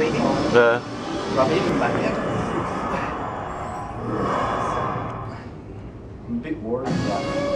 waiting. Yeah. Probably even yet. I'm a bit worried